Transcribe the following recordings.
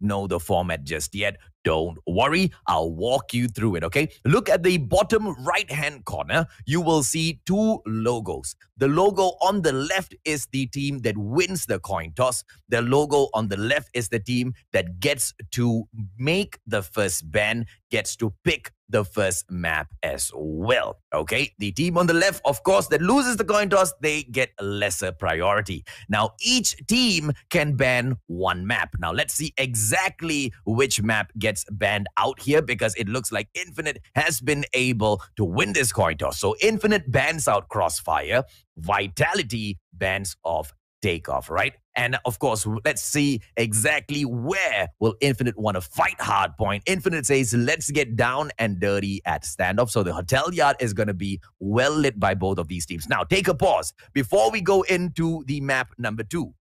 know the format just yet, don't worry, I'll walk you through it, okay? Look at the bottom right hand corner. You will see two logos. The logo on the left is the team that wins the coin toss. The logo on the left is the team that gets to make the first ban, gets to pick the first map as well. Okay, the team on the left, of course, that loses the coin toss, they get a lesser priority. Now, each team can ban one map. Now, let's see exactly which map gets banned out here because it looks like Infinite has been able to win this coin toss. So, Infinite bans out Crossfire, Vitality bans off takeoff, right? And of course, let's see exactly where will Infinite want to fight hardpoint. Infinite says, let's get down and dirty at standoff. So the hotel yard is going to be well lit by both of these teams. Now, take a pause before we go into the map number two.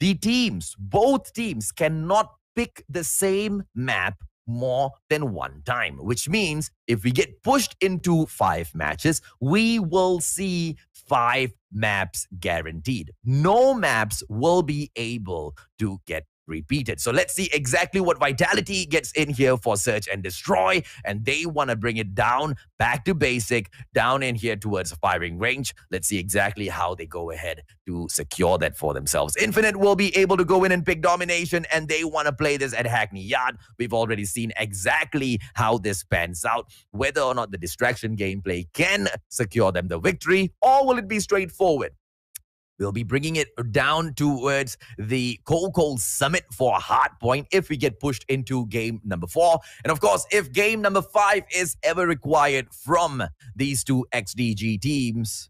The teams, both teams cannot pick the same map more than one time, which means if we get pushed into five matches, we will see five maps guaranteed. No maps will be able to get repeated. So let's see exactly what Vitality gets in here for Search and Destroy. And they want to bring it down back to basic, down in here towards firing range. Let's see exactly how they go ahead to secure that for themselves. Infinite will be able to go in and pick domination, and they want to play this at Hackney Yard. We've already seen exactly how this pans out, whether or not the distraction gameplay can secure them the victory, or will it be straightforward? We'll be bringing it down towards the KoKo Summit for a hard point if we get pushed into game number four. And of course, if game number five is ever required from these two XDG teams,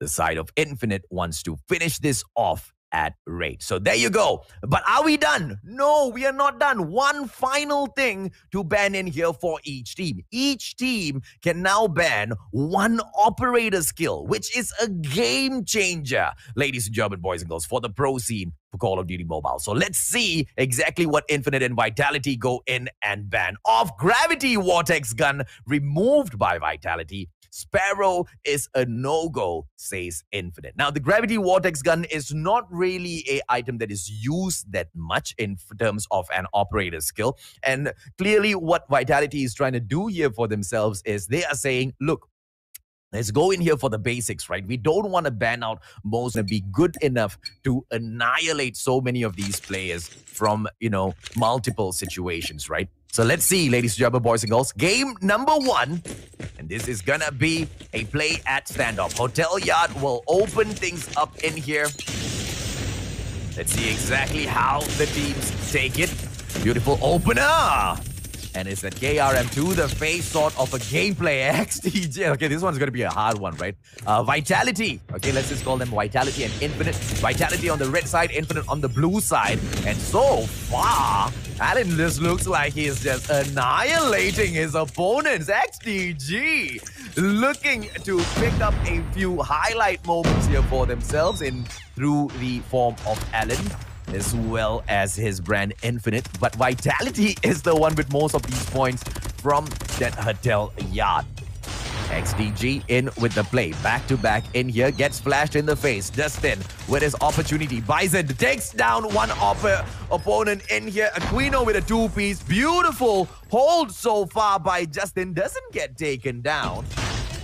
the side of Infinite wants to finish this off at Raid. So there you go. But are we done? No, we are not done. One final thing to ban in here for each team. Each team can now ban one operator skill, which is a game changer, ladies and gentlemen, boys and girls, for the pro scene for Call of Duty Mobile. So let's see exactly what Infinite and Vitality go in and ban. Off Gravity Vortex gun removed by Vitality Sparrow is a no-go, says Infinite. Now, the Gravity Vortex gun is not really a item that is used that much in terms of an operator skill. And clearly what Vitality is trying to do here for themselves is they are saying, look, Let's go in here for the basics, right? We don't want to ban out most and be good enough to annihilate so many of these players from, you know, multiple situations, right? So let's see, ladies and gentlemen, boys and girls. Game number one. And this is gonna be a play at standoff. Hotel Yard will open things up in here. Let's see exactly how the teams take it. Beautiful opener. And it's that KRM to the face sort of a gameplay XDG. Okay, this one's going to be a hard one, right? Uh, Vitality. Okay, let's just call them Vitality and Infinite. Vitality on the red side, Infinite on the blue side. And so far, Alan just looks like he's just annihilating his opponents. XDG looking to pick up a few highlight moments here for themselves in through the form of Alan as well as his brand Infinite. But Vitality is the one with most of these points from that Hotel Yard. XDG in with the play. Back to back in here. Gets flashed in the face. Dustin with his opportunity. Bison takes down one op opponent in here. Aquino with a two-piece. Beautiful hold so far by Justin. Doesn't get taken down.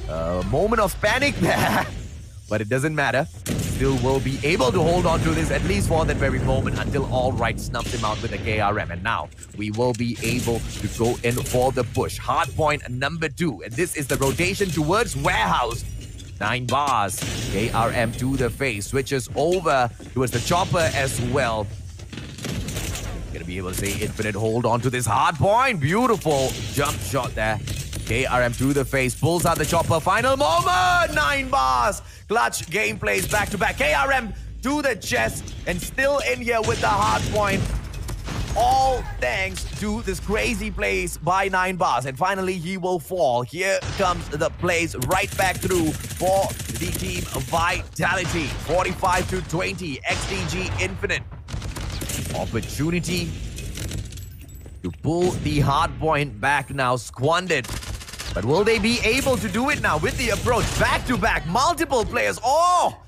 A moment of panic there. But it doesn't matter will be able to hold on to this at least for that very moment until All Right snubs him out with a KRM. And now we will be able to go in for the push. Hard point number two. And this is the rotation towards Warehouse. Nine bars. KRM to the face. Switches over towards the chopper as well. Gonna be able to say infinite hold on to this hard point. Beautiful jump shot there. KRM to the face. Pulls out the chopper. Final moment. Nine bars. Clutch gameplays back to back. KRM to the chest and still in here with the hard point. All thanks to this crazy plays by Nine Bars. And finally, he will fall. Here comes the plays right back through for the team Vitality. 45 to 20. XDG Infinite. Opportunity to pull the hard point back now. Squandered but will they be able to do it now with the approach? Back to back, multiple players. Oh!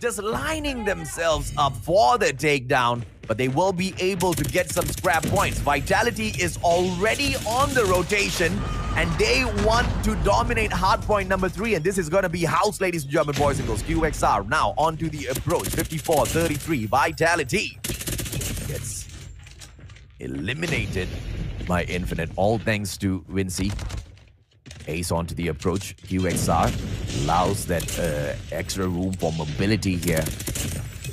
just lining themselves up for the takedown, but they will be able to get some scrap points. Vitality is already on the rotation, and they want to dominate hardpoint number three, and this is going to be house, ladies and gentlemen, boys and girls. QXR now onto the approach, 54-33. Vitality gets eliminated by Infinite, all thanks to Wincy. Ace onto the approach. QXR allows that uh, extra room for mobility here.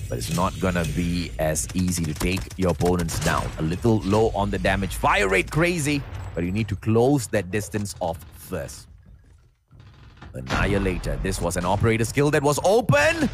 But it's not gonna be as easy to take your opponents down. A little low on the damage. Fire rate crazy, but you need to close that distance off first. Annihilator. This was an operator skill that was open.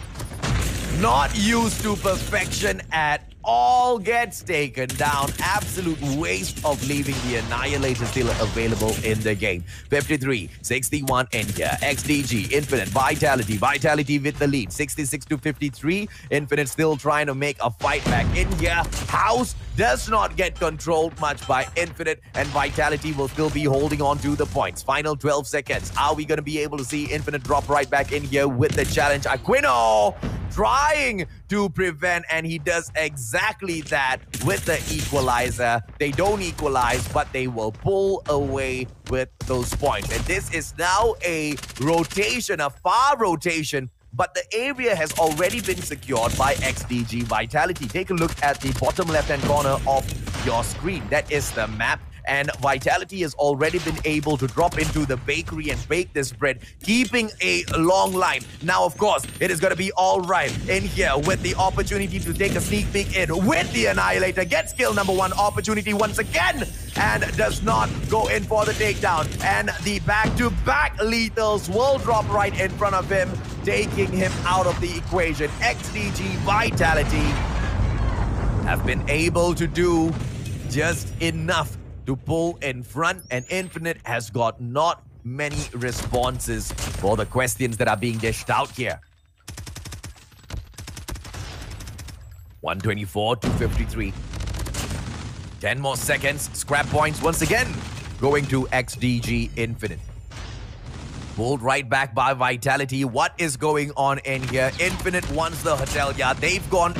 Not used to perfection at all gets taken down. Absolute waste of leaving the Annihilator still available in the game. 53, 61 India, XDG, Infinite, Vitality, Vitality with the lead. 66 to 53, Infinite still trying to make a fight back in here. House does not get controlled much by Infinite and Vitality will still be holding on to the points. Final 12 seconds. Are we going to be able to see Infinite drop right back in here with the challenge? Aquino trying to prevent, and he does exactly that with the equalizer. They don't equalize, but they will pull away with those points. And this is now a rotation, a far rotation but the area has already been secured by XDG Vitality. Take a look at the bottom left-hand corner of your screen. That is the map and Vitality has already been able to drop into the bakery and bake this bread, keeping a long line. Now, of course, it is going to be all right in here with the opportunity to take a sneak peek in with the Annihilator. Gets kill number one opportunity once again and does not go in for the takedown. And the back-to-back -back lethals will drop right in front of him, taking him out of the equation. XDG Vitality have been able to do just enough to pull in front, and Infinite has got not many responses for the questions that are being dished out here. 124 to 53. 10 more seconds. Scrap points once again going to XDG Infinite. Pulled right back by Vitality. What is going on in here? Infinite wants the hotel Yeah, They've gone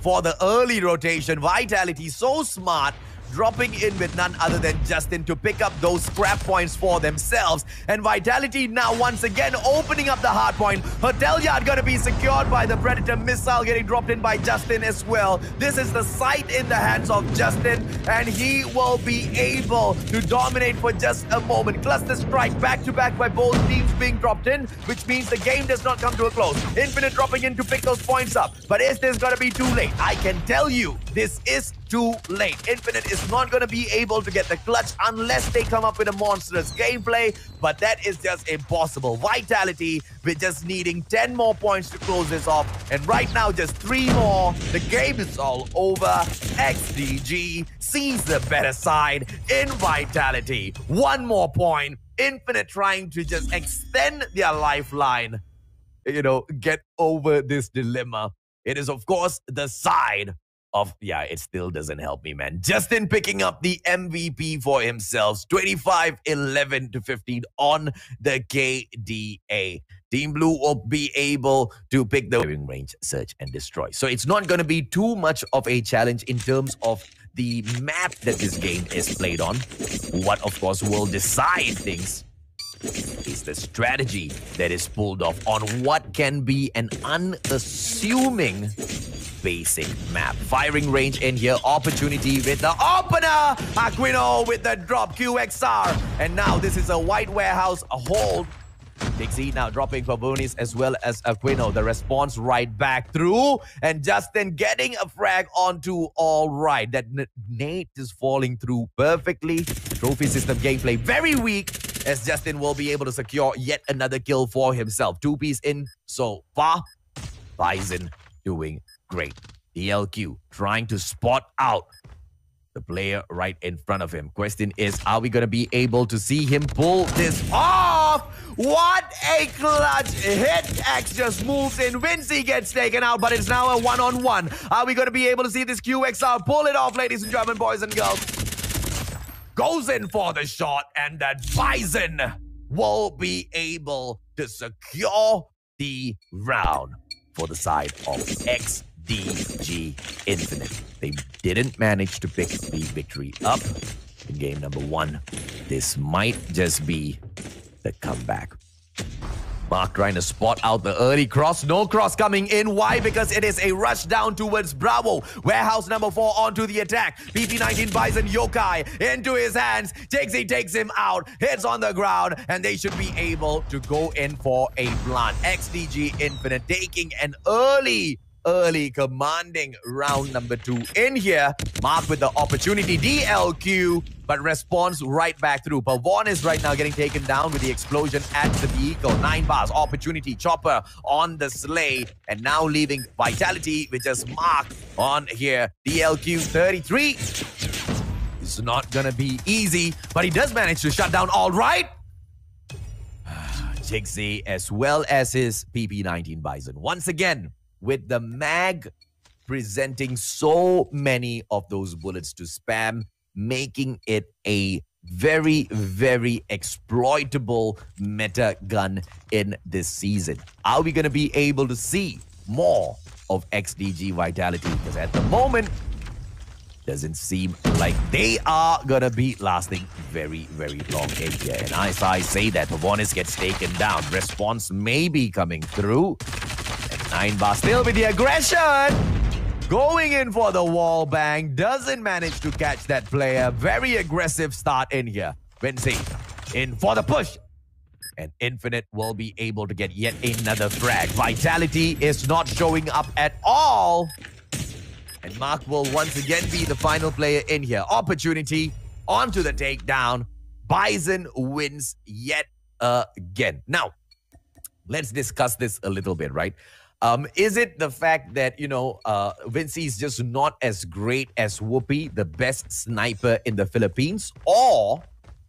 for the early rotation. Vitality so smart dropping in with none other than Justin to pick up those scrap points for themselves. And Vitality now once again opening up the hard point. Hotel Yard gonna be secured by the Predator missile getting dropped in by Justin as well. This is the sight in the hands of Justin and he will be able to dominate for just a moment. Cluster strike back to back by both teams being dropped in, which means the game does not come to a close. Infinite dropping in to pick those points up. But is this gonna be too late? I can tell you this is too late. Infinite is not going to be able to get the clutch unless they come up with a monstrous gameplay, but that is just impossible. Vitality we're just needing 10 more points to close this off, and right now just 3 more. The game is all over. XDG sees the better side in Vitality. One more point. Infinite trying to just extend their lifeline. You know, get over this dilemma. It is, of course, the side of yeah, it still doesn't help me, man. Justin picking up the MVP for himself, 25 11 to 15 on the KDA. Team Blue will be able to pick the range, search, and destroy. So it's not going to be too much of a challenge in terms of the map that this game is played on. What, of course, will decide things is the strategy that is pulled off on what can be an unassuming basic map. Firing range in here, opportunity with the opener! Aquino with the drop QXR. And now this is a white warehouse a hold. Dixie now dropping for Boonies as well as Aquino. The response right back through. And Justin getting a frag onto all right. That Nate is falling through perfectly. Trophy system gameplay very weak as Justin will be able to secure yet another kill for himself. Two piece in so far. Bison doing great. DLQ trying to spot out the player right in front of him. Question is, are we going to be able to see him pull this off? What a clutch hit. X just moves in. Wincy gets taken out, but it's now a one-on-one. -on -one. Are we going to be able to see this QXR pull it off, ladies and gentlemen, boys and girls? Goes in for the shot, and that Bison will be able to secure the round. for the side of XDG Infinite. They didn't manage to pick the victory up in game number one. This might just be the comeback. Mark trying to spot out the early cross. No cross coming in. Why? Because it is a rush down towards Bravo. Warehouse number four onto the attack. PP19 Bison Yokai into his hands. Takes he takes him out. Hits on the ground. And they should be able to go in for a blunt. XDG Infinite taking an early early commanding round number two in here. Mark with the opportunity, DLQ, but responds right back through. Pavonis right now getting taken down with the explosion at the vehicle. Nine bars, opportunity, chopper on the sleigh, and now leaving Vitality which is Mark on here. DLQ 33. It's not gonna be easy, but he does manage to shut down all right. Jixi as well as his PP19 Bison. Once again, with the mag presenting so many of those bullets to spam, making it a very, very exploitable meta gun in this season. Are we going to be able to see more of XDG Vitality? Because at the moment, doesn't seem like they are gonna be lasting very, very long in here. And as I say that, Pavonis gets taken down. Response may be coming through. Nine bar still with the aggression. Going in for the wall bang. Doesn't manage to catch that player. Very aggressive start in here. Vinci in for the push. And Infinite will be able to get yet another frag. Vitality is not showing up at all. And Mark will once again be the final player in here. Opportunity onto the takedown. Bison wins yet again. Now, let's discuss this a little bit, right? Um, is it the fact that, you know, uh, is just not as great as Whoopi, the best sniper in the Philippines? Or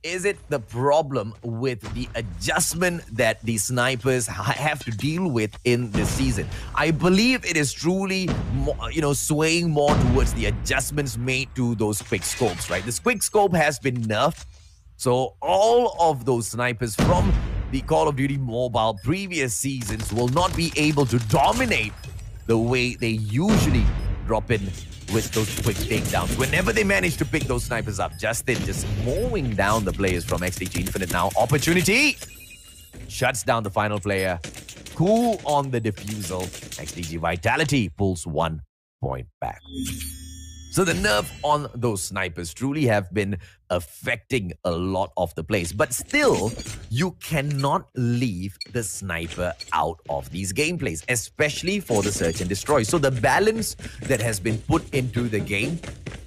is it the problem with the adjustment that the snipers ha- have to deal with in this season? I believe it is truly, more, you know, swaying more towards the adjustments made to those quick scopes, right? This quick scope has been nerfed. So all of those snipers from the Call of Duty Mobile previous seasons will not be able to dominate the way they usually drop in with those quick takedowns. Whenever they manage to pick those snipers up, Justin just mowing down the players from XDG Infinite now. Opportunity shuts down the final player. Cool on the defusal. XDG Vitality pulls one point back. So the nerf on those snipers truly have been affecting a lot of the plays. But still, you cannot leave the sniper out of these gameplays, especially for the search and destroy. So the balance that has been put into the game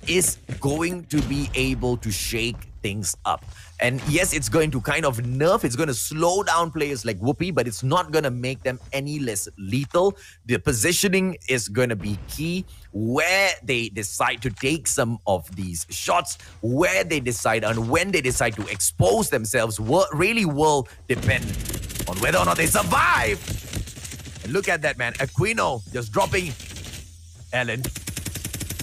is going to be able to shake things up. And yes, it's going to kind of nerf, it's going to slow down players like Whoopi, but it's not going to make them any less lethal. The positioning is going to be key where they decide to take some of these shots, where they decide and when they decide to expose themselves will, really will depend on whether or not they survive. And look at that, man. Aquino just dropping Ellen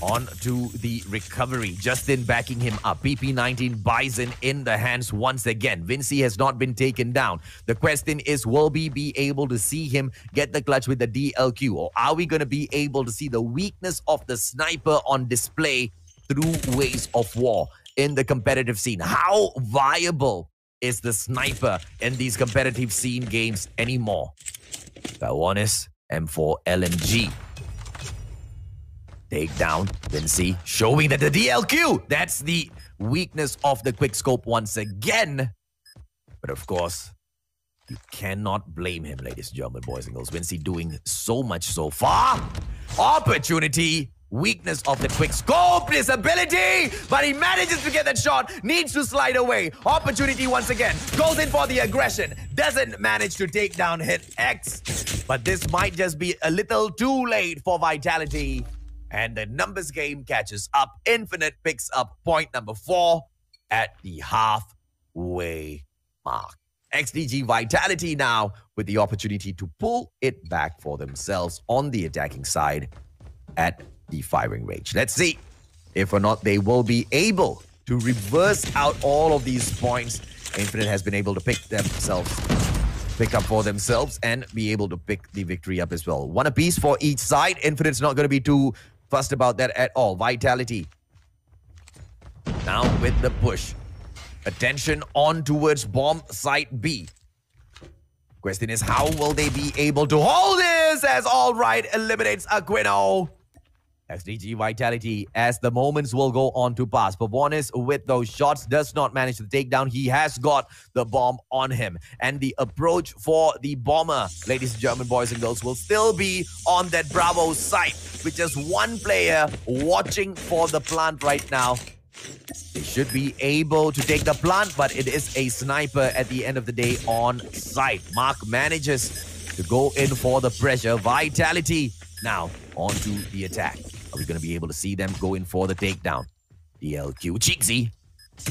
on to the recovery. Justin backing him up. PP19 Bison in the hands once again. Vinci has not been taken down. The question is, will we be able to see him get the clutch with the DLQ? Or are we going to be able to see the weakness of the sniper on display through Ways of War in the competitive scene? How viable is the sniper in these competitive scene games anymore? That one is M4 LMG. Take down Vinci, showing that the DLQ, that's the weakness of the quickscope once again. But of course, you cannot blame him, ladies and gentlemen, boys and girls. Vinci doing so much so far. Opportunity, weakness of the quick scope, disability, but he manages to get that shot, needs to slide away. Opportunity once again, goes in for the aggression, doesn't manage to take down hit X, but this might just be a little too late for Vitality and the numbers game catches up. Infinite picks up point number four at the halfway mark. XDG Vitality now with the opportunity to pull it back for themselves on the attacking side at the firing range. Let's see if or not they will be able to reverse out all of these points. Infinite has been able to pick themselves pick up for themselves and be able to pick the victory up as well. One apiece for each side. Infinite's not going to be too fussed about that at all. Vitality. Now with the push. Attention on towards bomb site B. Question is, how will they be able to hold this as All Right eliminates Aquino? XDG Vitality as the moments will go on to pass. Pavonis with those shots does not manage the takedown. He has got the bomb on him. And the approach for the bomber, ladies and gentlemen, boys and girls, will still be on that Bravo site with just one player watching for the plant right now. They should be able to take the plant, but it is a sniper at the end of the day on site. Mark manages to go in for the pressure. Vitality now onto the attack. Are we going to be able to see them going for the takedown? DLQ Cheeksy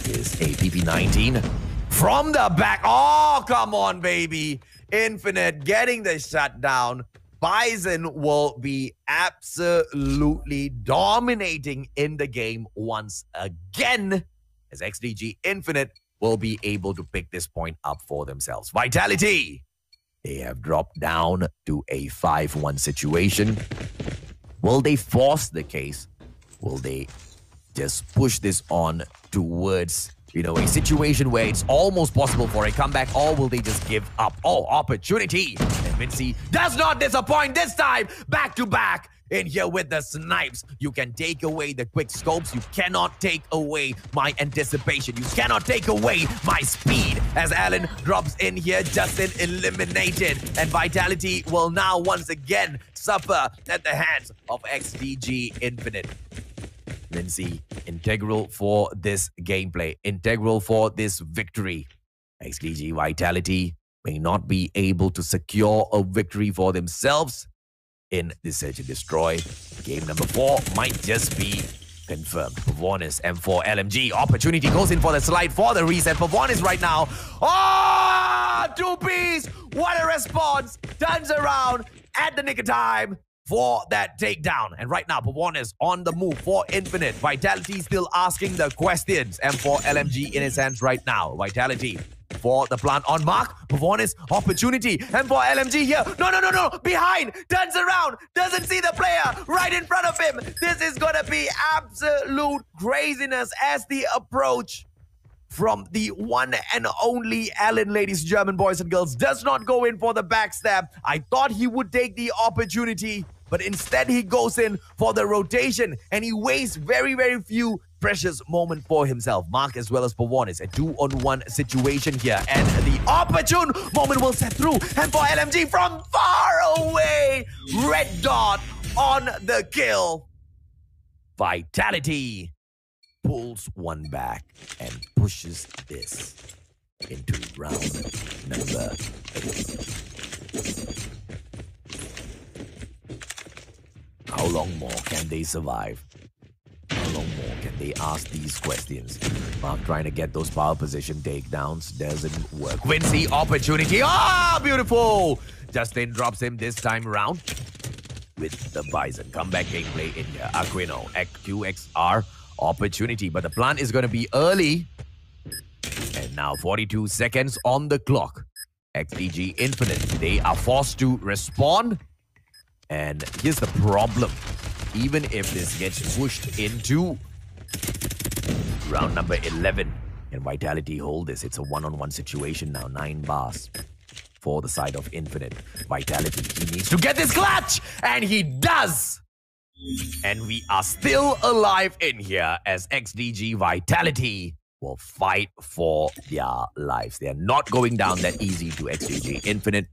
is a PP19 from the back. Oh, come on, baby. Infinite getting the shutdown. Bison will be absolutely dominating in the game once again as XDG Infinite will be able to pick this point up for themselves. Vitality! They have dropped down to a 5-1 situation. Will they force the case? Will they just push this on towards, you know, a situation where it's almost possible for a comeback, or will they just give up? Oh, opportunity! And Vinci does not disappoint this time! Back to back! In here with the snipes. You can take away the quick scopes. You cannot take away my anticipation. You cannot take away my speed. As Alan drops in here, Justin eliminated. And Vitality will now once again suffer at the hands of XDG Infinite. Lindsay, integral for this gameplay, integral for this victory. XDG Vitality may not be able to secure a victory for themselves, in the Search and Destroy. Game number four might just be confirmed. Pavonis M4 LMG. Opportunity goes in for the slide for the reset. Pavonis right now. Oh, two piece. What a response. Turns around at the nick of time for that takedown. And right now, Pavonis on the move for Infinite. Vitality still asking the questions. M4 LMG in his hands right now. Vitality for the plant on mark. Pavonis, opportunity. M4 LMG here. No, no, no, no. Behind. Turns around. Doesn't see the player right in front of him. This is going to be absolute craziness as the approach from the one and only Allen, ladies German boys and girls, does not go in for the backstab. I thought he would take the opportunity, but instead he goes in for the rotation and he wastes very, very few precious moment for himself. Mark as well as Pavonis, a two-on-one situation here. And the opportune moment will set through. M4 LMG from far away, red dot on the kill. Vitality pulls one back and pushes this into round number. How long more can they survive? How long more can they ask these questions? Mark trying to get those power position takedowns doesn't work. Quincy opportunity. Ah, oh, beautiful! Justin drops him this time around with the Bison. Comeback gameplay in here. Aquino, QXR opportunity. But the plan is going to be early. And now 42 seconds on the clock. XDG Infinite. They are forced to respond. And here's the problem even if this gets pushed into round number 11. And Vitality hold this. It's a one-on-one -on -one situation now. Nine bars for the side of Infinite. Vitality, he needs to get this clutch! And he does! And we are still alive in here as XDG Vitality will fight for their lives. They are not going down that easy to XDG Infinite.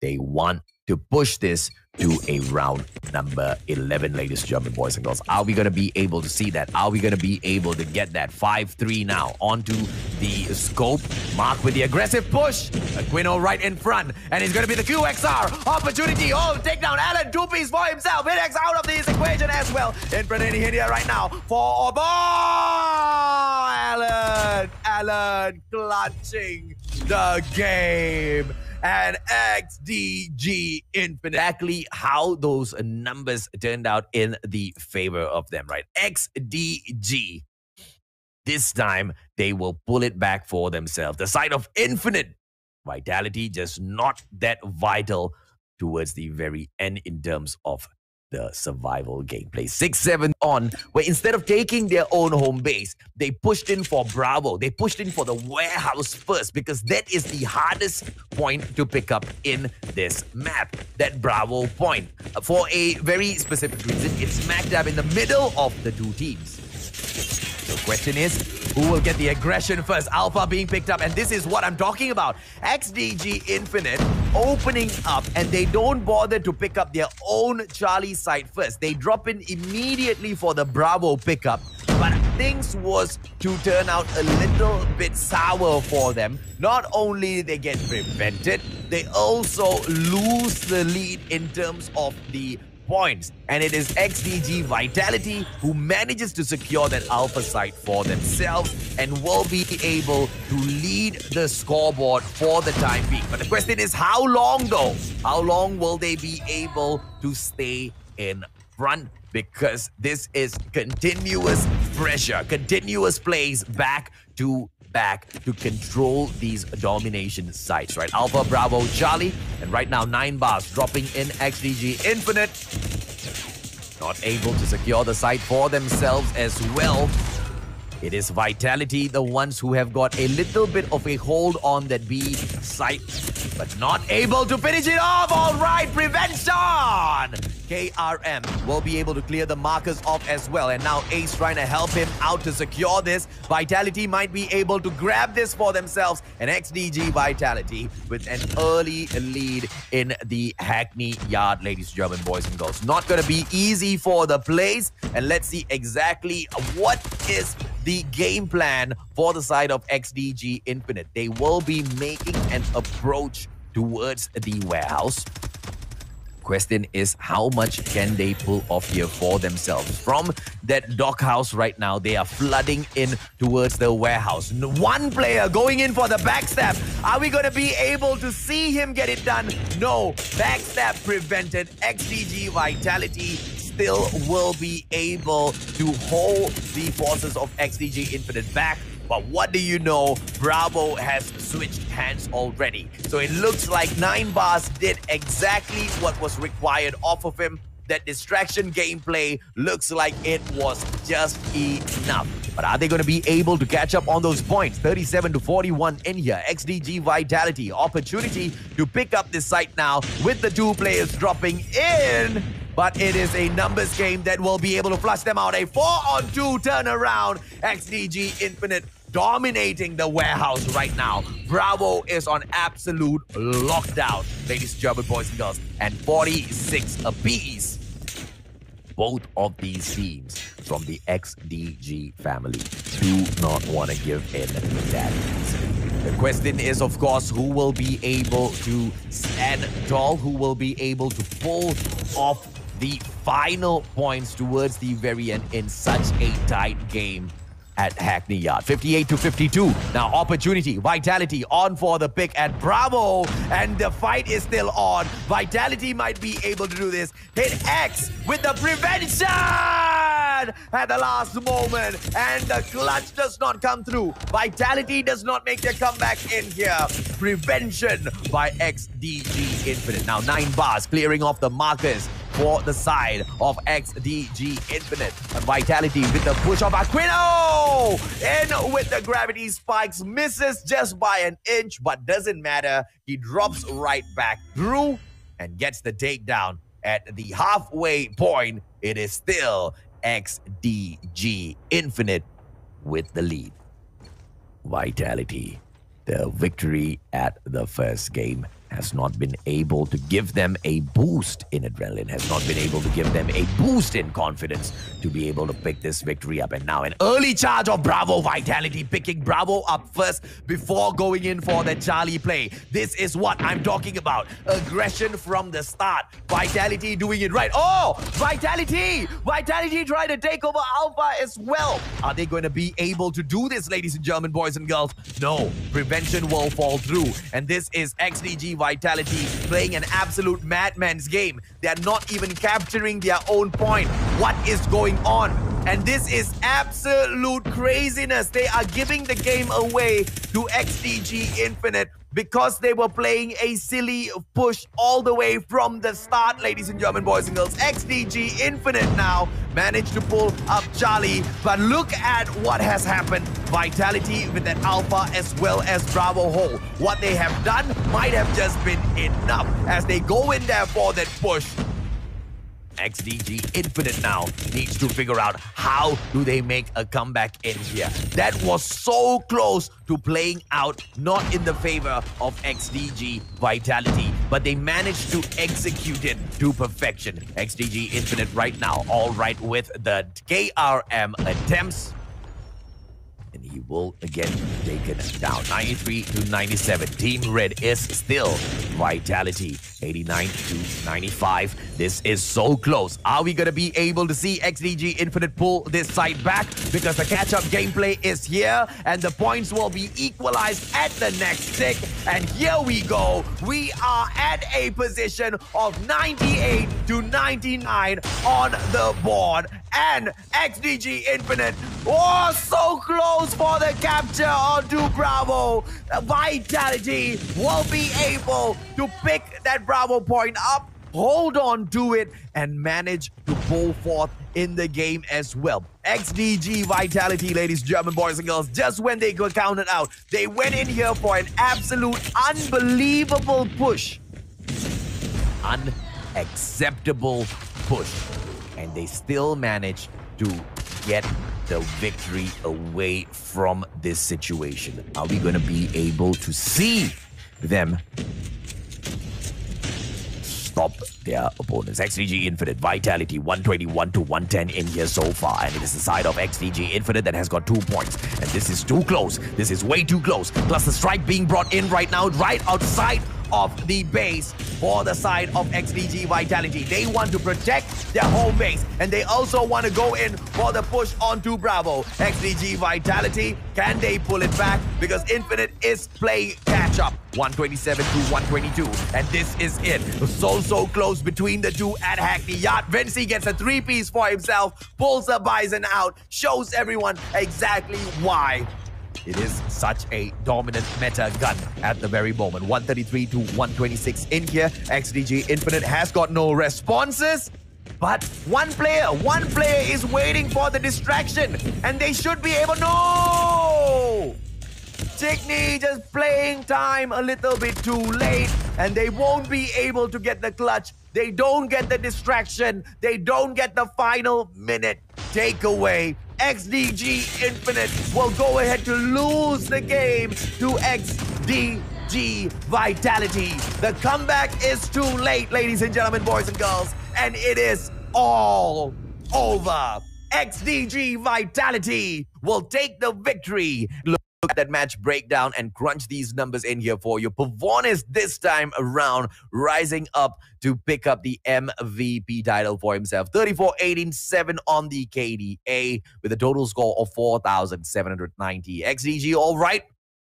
They want to push this to a round number 11, ladies and gentlemen, boys and girls. Are we going to be able to see that? Are we going to be able to get that 5-3 now onto the scope? Mark with the aggressive push. Aquino right in front. And he's going to be the QXR. Opportunity. Oh, take down Allen. Two piece for himself. Hidex out of this equation as well. In of here right now for oh, Allen. Allen clutching the game and XDG Infinite. Exactly how those numbers turned out in the favor of them, right? XDG. This time, they will pull it back for themselves. The side of Infinite Vitality just not that vital towards the very end in terms of the survival gameplay. 6-7 on, where instead of taking their own home base, they pushed in for Bravo. They pushed in for the warehouse first because that is the hardest point to pick up in this map, that Bravo point. For a very specific reason, it's smack dab in the middle of the two teams. Question is, who will get the aggression first? Alpha being picked up, and this is what I'm talking about. XDG Infinite opening up, and they don't bother to pick up their own Charlie side first. They drop in immediately for the Bravo pickup, but things was to turn out a little bit sour for them. Not only they get prevented, they also lose the lead in terms of the points. And it is XDG Vitality who manages to secure that alpha site for themselves and will be able to lead the scoreboard for the time being. But the question is how long though? How long will they be able to stay in front? Because this is continuous pressure, continuous plays back to back to control these domination sites, right? Alpha, Bravo, Charlie, and right now nine bars dropping in XDG Infinite. Not able to secure the site for themselves as well. It is Vitality, the ones who have got a little bit of a hold on that B site, but not able to finish it off. All right, prevention! KRM will be able to clear the markers off as well. And now Ace trying to help him out to secure this. Vitality might be able to grab this for themselves. And XDG Vitality with an early lead in the Hackney Yard, ladies and gentlemen, boys and girls. Not going to be easy for the plays. And let's see exactly what is the game plan for the side of XDG Infinite. They will be making an approach towards the warehouse. Question is, how much can they pull off here for themselves? From that dockhouse right now, they are flooding in towards the warehouse. One player going in for the backstab. Are we going to be able to see him get it done? No. Backstab prevented. XDG Vitality still will be able to hold the forces of XDG Infinite back but what do you know? Bravo has switched hands already. So it looks like 9 bars did exactly what was required off of him. That distraction gameplay looks like it was just enough. But are they going to be able to catch up on those points? 37 to 41 in here. XDG Vitality. Opportunity to pick up this site now with the two players dropping in but it is a numbers game that will be able to flush them out. A 4 on 2 turnaround. XDG Infinite dominating the warehouse right now. Bravo is on absolute lockdown, ladies and gentlemen, boys and girls, and 46 apiece. Both of these teams from the XDG family do not want to give in that. The question is, of course, who will be able to stand tall, who will be able to pull off the final points towards the very end in such a tight game at Hackney Yard. 58 to 52. Now opportunity, Vitality on for the pick at Bravo. And the fight is still on. Vitality might be able to do this. Hit X with the prevention at the last moment. And the clutch does not come through. Vitality does not make their comeback in here. Prevention by XDG Infinite. Now nine bars clearing off the markers for the side of XDG Infinite. And Vitality with the push of Aquino! In with the gravity spikes, misses just by an inch, but doesn't matter. He drops right back through and gets the takedown at the halfway point. It is still XDG Infinite with the lead. Vitality, the victory at the first game has not been able to give them a boost in adrenaline, has not been able to give them a boost in confidence to be able to pick this victory up. And now an early charge of Bravo Vitality, picking Bravo up first before going in for the Charlie play. This is what I'm talking about. Aggression from the start. Vitality doing it right. Oh, Vitality! Vitality trying to take over Alpha as well. Are they going to be able to do this, ladies and gentlemen, boys and girls? No. Prevention will fall through. And this is XDG Vitality playing an absolute madman's game. They are not even capturing their own point. What is going on? And this is absolute craziness. They are giving the game away to XDG Infinite because they were playing a silly push all the way from the start, ladies and gentlemen, boys and girls. XDG Infinite now managed to pull up Charlie, but look at what has happened. Vitality with that Alpha as well as Bravo Hole. What they have done might have just been enough as they go in there for that push. XDG Infinite now needs to figure out how do they make a comeback in here. That was so close to playing out not in the favor of XDG Vitality, but they managed to execute it to perfection. XDG Infinite right now, all right with the KRM attempts he will again take it down. 93 to 97. Team Red is still Vitality. 89 to 95. This is so close. Are we going to be able to see XDG Infinite pull this side back? Because the catch-up gameplay is here and the points will be equalized at the next tick. And here we go. We are at a position of 98 to 99 on the board. And XDG Infinite, oh, so close for the capture onto Bravo. Vitality will be able to pick that Bravo point up, hold on to it, and manage to pull forth in the game as well. XDG Vitality, ladies, gentlemen, boys and girls, just when they got counted out, they went in here for an absolute unbelievable push. Unacceptable push. And they still managed to get the victory away from this situation. Are we going to be able to see them stop their opponents. XDG Infinite, Vitality 121 to 110 in here so far. And it is the side of XDG Infinite that has got two points. And this is too close. This is way too close. Plus the strike being brought in right now, right outside of the base for the side of XDG Vitality. They want to protect their home base and they also want to go in for the push onto Bravo. XDG Vitality, can they pull it back? Because Infinite is playing catch up. 127 to 122 and this is it. So, so close between the two at Hackney Yard. Vinci gets a three-piece for himself, pulls a Bison out, shows everyone exactly why it is such a dominant meta gun at the very moment. 133 to 126 in here. XDG Infinite has got no responses. But one player, one player is waiting for the distraction. And they should be able... No! Tickney just playing time a little bit too late. And they won't be able to get the clutch. They don't get the distraction. They don't get the final minute takeaway. XDG Infinite will go ahead to lose the game to XDG Vitality. The comeback is too late, ladies and gentlemen, boys and girls, and it is all over. XDG Vitality will take the victory. Look at that match breakdown and crunch these numbers in here for you. Pavonis this time around rising up to pick up the MVP title for himself. 34-18-7 on the KDA with a total score of 4,790. XDG, all right.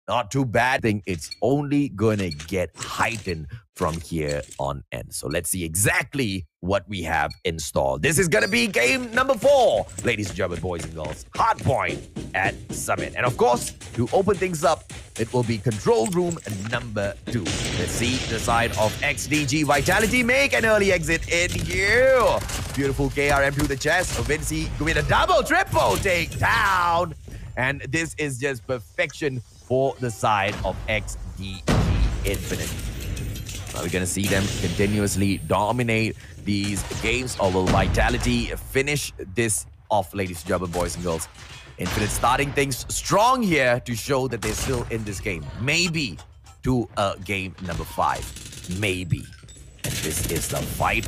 Not too bad. I think it's only going to get heightened from here on end. So let's see exactly what we have installed. This is going to be game number four, ladies and gentlemen, boys and girls. Hardpoint at Summit. And of course, to open things up, it will be control room number two. Let's see the side of XDG Vitality make an early exit in here. Beautiful KRM to the chest. Vinci with a double, triple takedown. And this is just perfection for the side of XDG Infinite. Are we going to see them continuously dominate these games will Vitality finish this off, ladies and gentlemen, boys and girls? Infinite starting things strong here to show that they're still in this game. Maybe to uh, game number five. Maybe. And this is the fight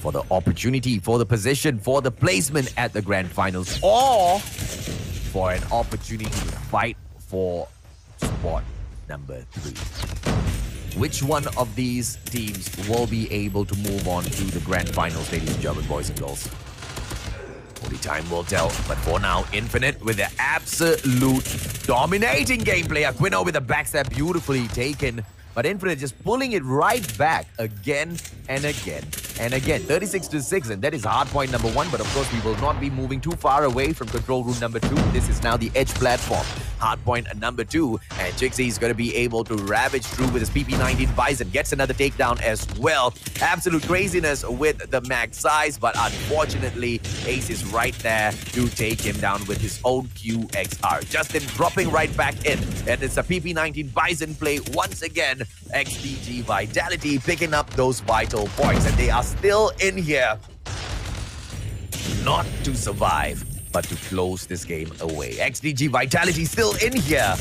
for the opportunity, for the position, for the placement at the grand finals, or for an opportunity to fight for spot number three. Which one of these teams will be able to move on to the grand finals, ladies and gentlemen, boys and girls? Only time will tell. But for now, Infinite with the absolute dominating gameplay. Aquino with a backstab beautifully taken But Infinite just pulling it right back again and again and again. 36 to 6, and that is hard point number one. But of course, we will not be moving too far away from control room number two. This is now the edge platform. Hard point number two, and Jixie is going to be able to ravage through with his PP19 Bison. Gets another takedown as well. Absolute craziness with the mag size, but unfortunately, Ace is right there to take him down with his own QXR. Justin dropping right back in, and it's a PP19 Bison play once again. XDG Vitality picking up those vital points, and they are still in here. Not to survive, but to close this game away. XDG Vitality still in here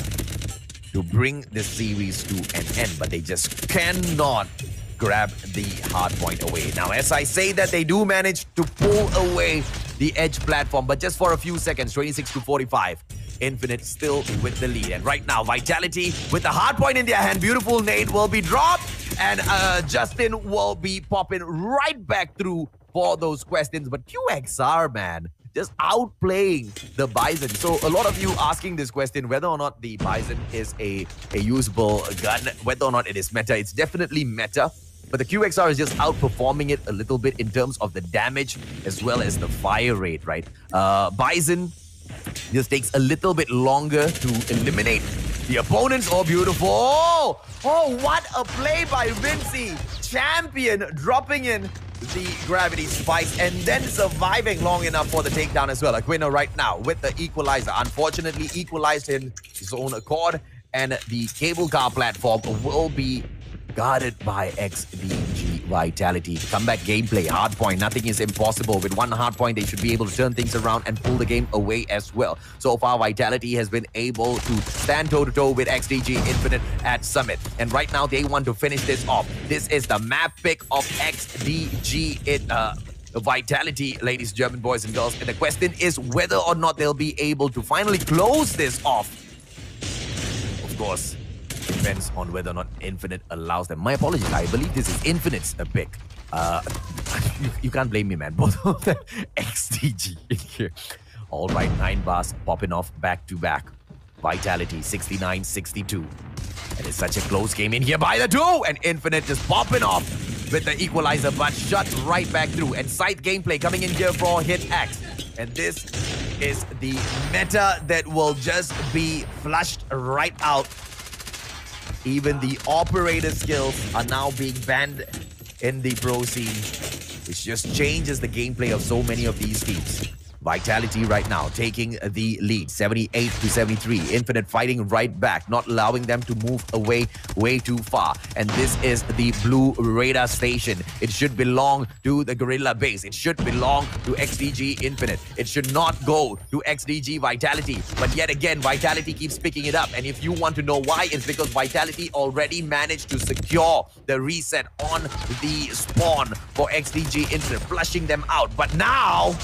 to bring this series to an end, but they just cannot grab the hard point away. Now, as I say that, they do manage to pull away the edge platform, but just for a few seconds, 26 to 45. Infinite still with the lead. And right now, Vitality with the hard point in their hand. Beautiful nade will be dropped. And uh, Justin will be popping right back through for those questions. But QXR, man, just outplaying the Bison. So a lot of you asking this question, whether or not the Bison is a, a usable gun, whether or not it is meta. It's definitely meta. But the QXR is just outperforming it a little bit in terms of the damage as well as the fire rate, right? Uh, Bison just takes a little bit longer to eliminate the opponents. Oh, beautiful. Oh, what a play by Vinci. Champion dropping in the gravity spikes and then surviving long enough for the takedown as well. Aquino right now with the equalizer. Unfortunately, equalized in his own accord and the cable car platform will be guarded by XDG Vitality. Comeback gameplay, hard point, nothing is impossible. With one hard point, they should be able to turn things around and pull the game away as well. So far, Vitality has been able to stand toe-to-toe -to -toe with XDG Infinite at Summit. And right now, they want to finish this off. This is the map pick of XDG it, uh, Vitality, ladies, German boys and girls. And the question is whether or not they'll be able to finally close this off. Of course, depends on whether or not Infinite allows them. My apologies, I believe this is Infinite's a pick. Uh, you, you, can't blame me, man. Both of them XDG in here. All right, nine bars popping off back to back. Vitality 69-62. And it's such a close game in here by the two. And Infinite just popping off with the equalizer, but shut right back through. And side gameplay coming in here for Hit X. And this is the meta that will just be flushed right out even the operator skills are now being banned in the pro scene, which just changes the gameplay of so many of these teams. Vitality right now taking the lead, 78 to 73. Infinite fighting right back, not allowing them to move away way too far. And this is the blue radar station. It should belong to the Gorilla base. It should belong to XDG Infinite. It should not go to XDG Vitality. But yet again, Vitality keeps picking it up. And if you want to know why, it's because Vitality already managed to secure the reset on the spawn for XDG Infinite, flushing them out. But now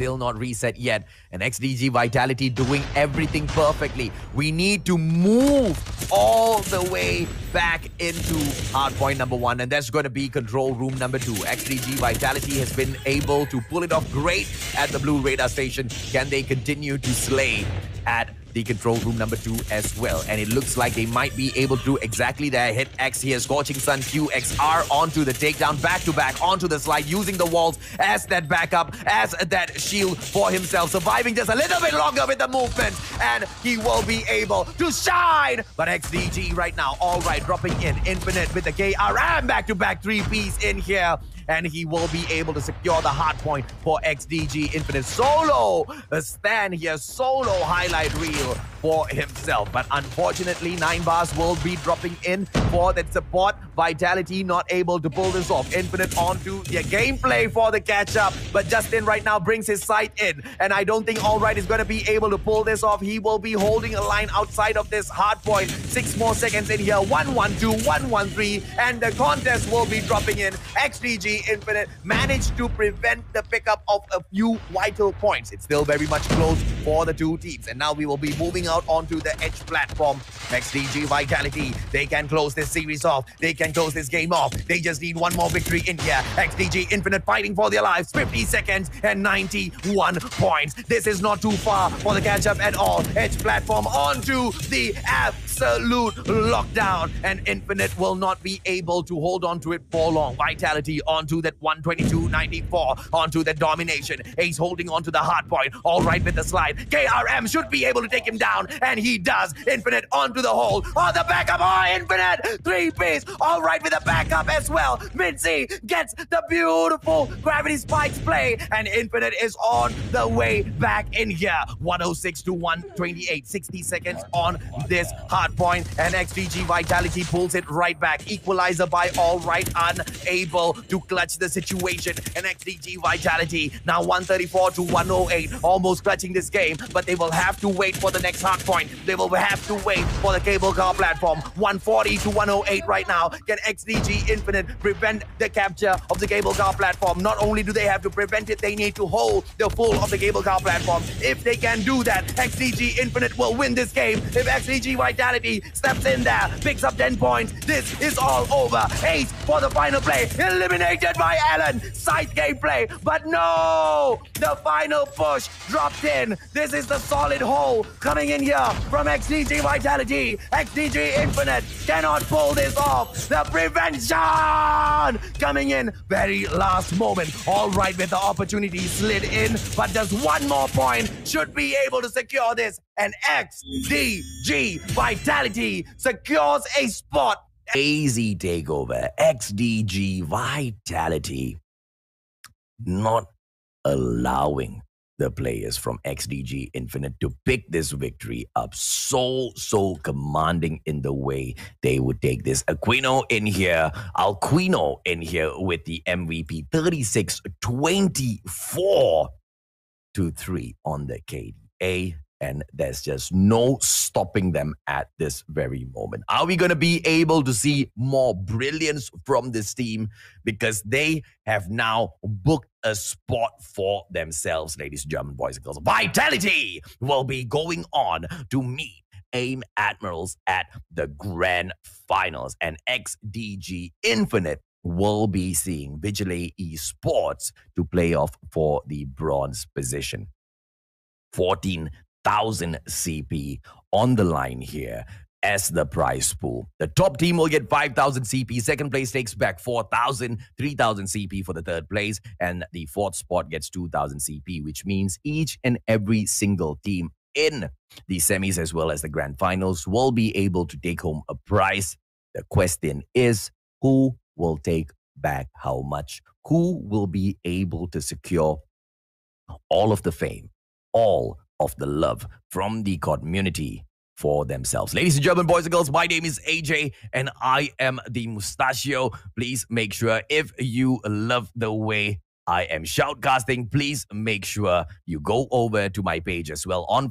still not reset yet. And XDG Vitality doing everything perfectly. We need to move all the way back into hardpoint number one, and that's going to be control room number two. XDG Vitality has been able to pull it off great at the blue radar station. Can they continue to slay at the control room number two as well. And it looks like they might be able to do exactly that. Hit X here, Scorching Sun QXR onto the takedown, back to back onto the slide, using the walls as that backup, as that shield for himself. Surviving just a little bit longer with the movement, and he will be able to shine. But XDG right now, all right, dropping in, Infinite with the KRM back to back three piece in here and he will be able to secure the hard point for XDG Infinite. Solo stand here, solo highlight reel for himself. But unfortunately, 9 bars will be dropping in for that support. Vitality not able to pull this off. Infinite onto the gameplay for the catch-up. But Justin right now brings his sight in. And I don't think Alright is going to be able to pull this off. He will be holding a line outside of this hard point. Six more seconds in here. 1-1-2, 1-1-3. And the contest will be dropping in. XDG Infinite managed to prevent the pickup of a few vital points. It's still very much close for the two teams. And now we will be moving out onto the edge platform. XDG Vitality, they can close this series off. They can close this game off. They just need one more victory in here. XDG Infinite fighting for their lives. 50 seconds and 91 points. This is not too far for the catch-up at all. Edge platform onto the F absolute lockdown, and Infinite will not be able to hold on to it for long. Vitality onto that 122.94, onto the domination. Ace holding onto the hard point. All right with the slide. KRM should be able to take him down, and he does. Infinite onto the hole. On the backup. Oh, Infinite! Three piece. All right with the backup as well. Mincy gets the beautiful gravity spikes play, and Infinite is on the way back in here. 106 to 128. 60 seconds on this hard point, and XDG Vitality pulls it right back. Equalizer by All Right, unable to clutch the situation. And XDG Vitality now 134 to 108, almost clutching this game, but they will have to wait for the next hard point. They will have to wait for the cable car platform. 140 to 108 right now. Can XDG Infinite prevent the capture of the cable car platform? Not only do they have to prevent it, they need to hold the full of the cable car platform. If they can do that, XDG Infinite will win this game. If XDG Vitality steps in there, picks up 10 points, this is all over. Ace for the final play, eliminated by Alan. Side gameplay, but no! The final push dropped in. This is the solid hole coming in here from XDG Vitality. XDG Infinite cannot pull this off. The prevention coming in very last moment. All right with the opportunity slid in, but just one more point should be able to secure this. And XDG Vitality secures a spot. Easy takeover. XDG Vitality not allowing the players from XDG Infinite to pick this victory up so, so commanding in the way they would take this. Aquino in here, Alquino in here with the MVP 36 24 to 3 on the KDA and there's just no stopping them at this very moment. Are we going to be able to see more brilliance from this team? Because they have now booked a spot for themselves, ladies and gentlemen, boys and girls. Vitality will be going on to meet AIM Admirals at the grand finals, and XDG Infinite will be seeing Vigilate Esports to play off for the bronze position. 14 1000 CP on the line here as the prize pool. The top team will get 5,000 CP. Second place takes back 4,000, 3,000 CP for the third place. And the fourth spot gets 2,000 CP, which means each and every single team in the semis as well as the grand finals will be able to take home a prize. The question is who will take back how much? Who will be able to secure all of the fame, all of the love from the community for themselves. Ladies and gentlemen, boys and girls, my name is AJ and I am the Mustachio. Please make sure if you love the way I am shoutcasting, please make sure you go over to my page as well on